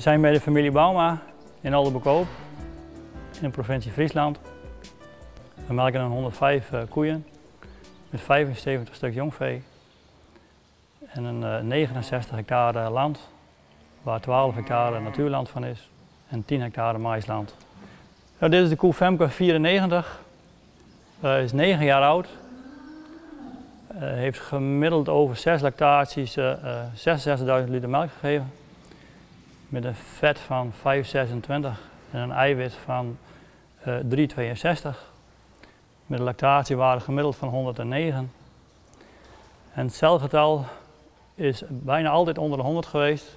We zijn bij de familie Bauma in Oldenbekoop in de provincie Friesland. We melken een 105 uh, koeien met 75 stuk jongvee en een uh, 69 hectare land waar 12 hectare natuurland van is en 10 hectare maïsland. Nou, dit is de koe Femke 94. Uh, is 9 jaar oud. Uh, heeft gemiddeld over 6 lactaties uh, 66.000 liter melk gegeven. Met een vet van 5,26 en een eiwit van 3,62. Met een lactatiewaarde gemiddeld van 109. En het celgetal is bijna altijd onder de 100 geweest.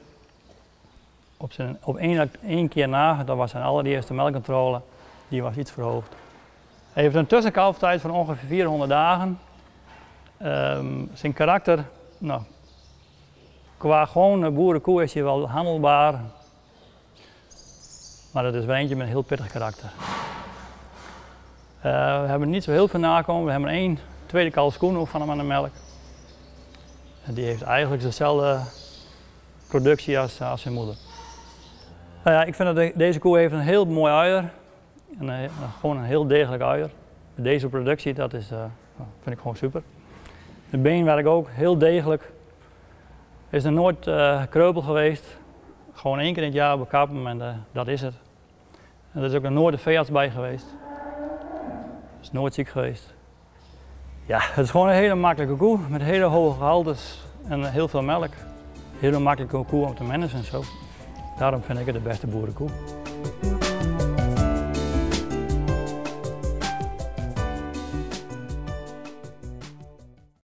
Op, zijn, op één, keer na, dat was zijn allereerste melkcontrole, die was iets verhoogd. Hij heeft een tussenkalftijd van ongeveer 400 dagen. Um, zijn karakter, nou, qua gewone boerenkoe is hij wel handelbaar. Maar dat is wel eentje met een heel pittig karakter. Uh, we hebben niet zo heel veel nakomen. We hebben één tweede kalfskoen van hem aan de melk. En die heeft eigenlijk dezelfde productie als, als zijn moeder. Nou ja, ik vind dat de, deze koe heeft een heel mooi uier. En, uh, gewoon een heel degelijk uier. Deze productie, dat is, uh, vind ik gewoon super. De beenwerk ook, heel degelijk. Is er nooit uh, kreupel geweest. Gewoon één keer in het jaar bekappen en uh, dat is het. En er is ook nog nooit een veearts bij geweest. Is nooit ziek geweest. Ja, het is gewoon een hele makkelijke koe met hele hoge gehaltes en heel veel melk. Hele makkelijke koe om te managen en zo. Daarom vind ik het de beste boerenkoe.